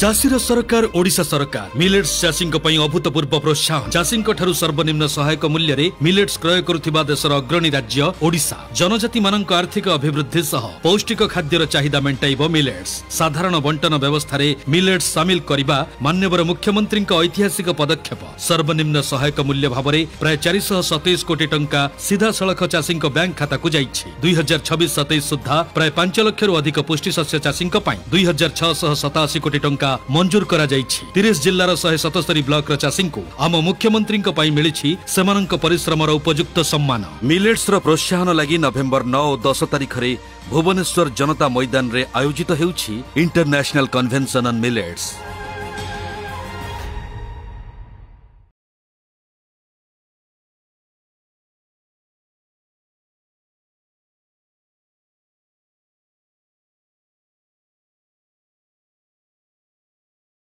ଚାଷୀର ସରକାର ଓଡ଼ିଶା ସରକାର ମିଲେଟ୍ସ ଚାଷୀଙ୍କ ପାଇଁ ଅଭୂତପୂର୍ବ ପ୍ରୋତ୍ସାହନ ଚାଷୀଙ୍କ ଠାରୁ ସର୍ବନିମ୍ନ ସହାୟକ ମୂଲ୍ୟରେ ମିଲେଟ୍ସ କ୍ରୟ କରୁଥିବା ଦେଶର ଅଗ୍ରଣୀ ରାଜ୍ୟ ଓଡ଼ିଶା ଜନଜାତିମାନଙ୍କ ଆର୍ଥିକ ଅଭିବୃଦ୍ଧି ସହ ପୌଷ୍ଟିକ ଖାଦ୍ୟର ଚାହିଦା ମେଣ୍ଟାଇବ ମିଲେଟ୍ସ ସାଧାରଣ ବଣ୍ଟନ ବ୍ୟବସ୍ଥାରେ ମିଲେଟ୍ସ ସାମିଲ କରିବା ମାନ୍ୟବର ମୁଖ୍ୟମନ୍ତ୍ରୀଙ୍କ ଐତିହାସିକ ପଦକ୍ଷେପ ସର୍ବନିମ୍ନ ସହାୟକ ମୂଲ୍ୟ ଭାବରେ ପ୍ରାୟ ଚାରିଶହ ସତେଇଶ କୋଟି ଟଙ୍କା ସିଧାସଳଖ ଚାଷୀଙ୍କ ବ୍ୟାଙ୍କ ଖାତାକୁ ଯାଇଛି ଦୁଇ ହଜାର ଛବିଶ ସତେଇଶ ସୁଦ୍ଧା ପ୍ରାୟ ପାଞ୍ଚ ଲକ୍ଷରୁ ଅଧିକ ପୁଷ୍ଟିଶସ୍ୟ ଚାଷୀଙ୍କ ପାଇଁ ଦୁଇ ହଜାର ଛଅଶହ ସତାଅଶୀ କୋଟି ଟଙ୍କା ଟଙ୍କା ମଞ୍ଜୁର କରାଯାଇଛି ତିରିଶ ଜିଲ୍ଲାର ଶହେ ସତସ୍ତରୀ ବ୍ଲକର ଚାଷୀଙ୍କୁ ଆମ ମୁଖ୍ୟମନ୍ତ୍ରୀଙ୍କ ପାଇଁ ମିଳିଛି ସେମାନଙ୍କ ପରିଶ୍ରମର ଉପଯୁକ୍ତ ସମ୍ମାନ ମିଲେଟ୍ସର ପ୍ରୋତ୍ସାହନ ଲାଗି ନଭେମ୍ବର ନଅ ଓ ଦଶ ତାରିଖରେ ଭୁବନେଶ୍ୱର ଜନତା ମଇଦାନରେ ଆୟୋଜିତ ହେଉଛି ଇଣ୍ଟରନ୍ୟାସନାଲ କନଭେନସନ୍ ଅନ୍ ମିଲେଟ୍ସ